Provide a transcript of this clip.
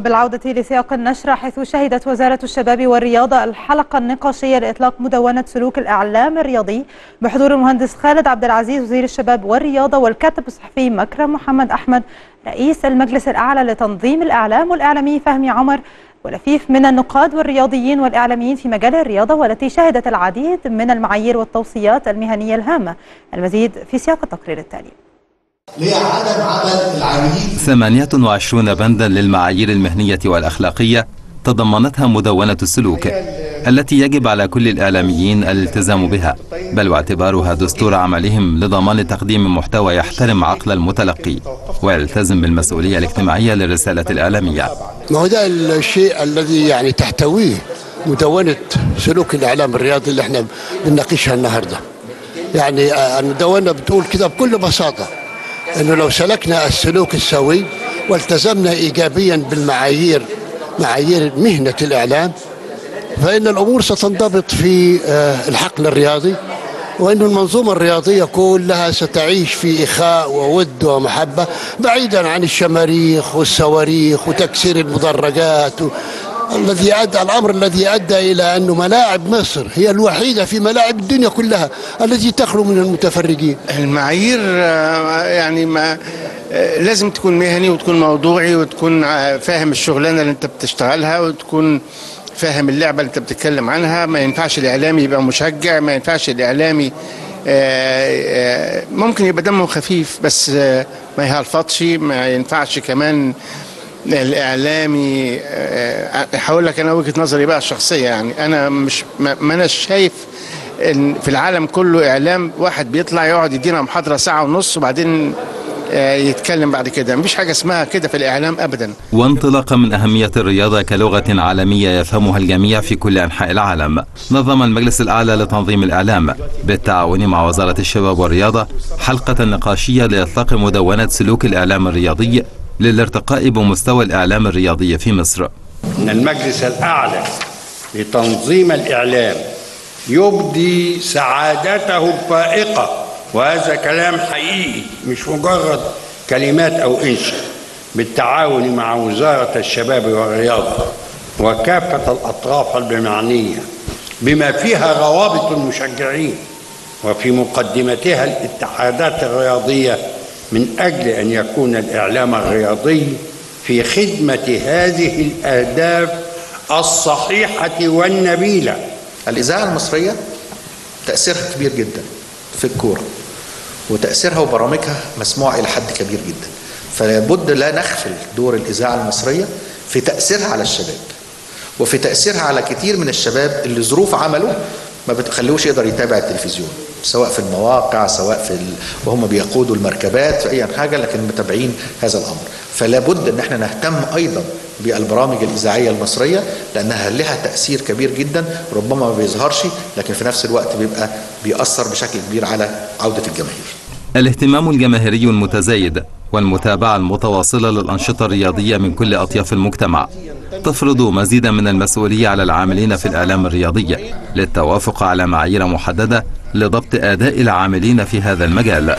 بالعودة لسياق النشرة حيث شهدت وزارة الشباب والرياضة الحلقة النقاشية لإطلاق مدونة سلوك الإعلام الرياضي بحضور المهندس خالد عبد العزيز وزير الشباب والرياضة والكاتب الصحفي مكرم محمد أحمد رئيس المجلس الأعلى لتنظيم الإعلام والإعلامي فهمي عمر ولفيف من النقاد والرياضيين والإعلاميين في مجال الرياضة والتي شهدت العديد من المعايير والتوصيات المهنية الهامة. المزيد في سياق التقرير التالي. لعدم عمل العاملين 28 بندا للمعايير المهنية والأخلاقية تضمنتها مدونة السلوك التي يجب على كل الإعلاميين الالتزام بها. بل واعتبارها دستور عملهم لضمان تقديم محتوى يحترم عقل المتلقي ويلتزم بالمسؤولية الاجتماعية للرسالة الإعلامية. ما هو ده الشيء الذي يعني تحتويه مدونة سلوك الإعلام الرياضي اللي إحنا بنناقشها النهارده. يعني المدونة بتقول كده بكل بساطة. إنه لو سلكنا السلوك السوي والتزمنا ايجابيا بالمعايير معايير مهنة الإعلام فإن الأمور ستنضبط في الحقل الرياضي وإن المنظومة الرياضية كلها ستعيش في إخاء وود ومحبة بعيدا عن الشماريخ والصواريخ وتكسير المدرجات. الذي ادى الأمر الذي أدى إلى انه ملاعب مصر هي الوحيدة في ملاعب الدنيا كلها التي تخلو من المتفرجين. المعايير يعني ما لازم تكون مهني وتكون موضوعي وتكون فاهم الشغلانة اللي انت بتشتغلها وتكون فاهم اللعبة اللي انت بتتكلم عنها ما ينفعش الإعلامي يبقى مشجع ما ينفعش الإعلامي ممكن يبقى دمه خفيف بس ما يهلفطش ما ينفعش كمان الإعلامي هقول لك أنا وجهة نظري بقى الشخصية يعني. أنا مش ما أنا شايف إن في العالم كله إعلام واحد بيطلع يقعد يدينا محاضرة ساعة ونص وبعدين يتكلم بعد كده. مفيش حاجة اسمها كده في الإعلام ابدا. وانطلاقا من أهمية الرياضة كلغة عالمية يفهمها الجميع في كل أنحاء العالم نظم المجلس الأعلى لتنظيم الإعلام. بالتعاون مع وزارة الشباب والرياضة حلقة نقاشية لإطلاق مدونة سلوك الإعلام الرياضي للارتقاء بمستوى الإعلام الرياضي في مصر. إن المجلس الأعلى لتنظيم الإعلام يبدي سعادته الفائقة وهذا كلام حقيقي مش مجرد كلمات أو إنشاء بالتعاون مع وزارة الشباب والرياضة وكافة الأطراف المعنية بما فيها روابط المشجعين وفي مقدمتها الاتحادات الرياضية من أجل أن يكون الإعلام الرياضي في خدمة هذه الأهداف الصحيحة والنبيلة. الإذاعة المصرية تأثيرها كبير جدا في الكورة وتأثيرها وبرامجها مسموع إلى حد كبير جدا. فلابد لا نغفل دور الإذاعة المصرية في تأثيرها على الشباب وفي تأثيرها على كتير من الشباب اللي ظروف عمله ما بتخلوش يقدر يتابع التلفزيون. سواء في المواقع سواء في ال... وهم بيقودوا المركبات في أي حاجة لكن متابعين هذا الأمر. فلا بد إن إحنا نهتم أيضا بالبرامج الإذاعية المصرية لأنها لها تأثير كبير جدا ربما ما بيظهرش لكن في نفس الوقت بيبقى بيأثر بشكل كبير على عودة الجماهير. الاهتمام الجماهيري المتزايد والمتابعة المتواصلة للأنشطة الرياضية من كل أطياف المجتمع تفرض مزيدا من المسؤولية على العاملين في الإعلام الرياضي للتوافق على معايير محددة لضبط أداء العاملين في هذا المجال.